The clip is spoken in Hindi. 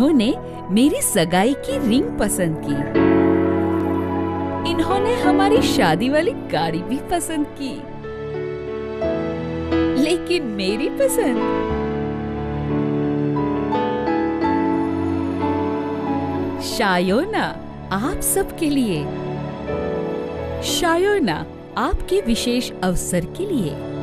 इन्होंने मेरी सगाई की रिंग पसंद की। इन्होंने हमारी शादी वाली गाड़ी भी पसंद की। लेकिन मेरी पसंद? शायोना आप सबके लिए। शायोना आपके विशेष अवसर के लिए।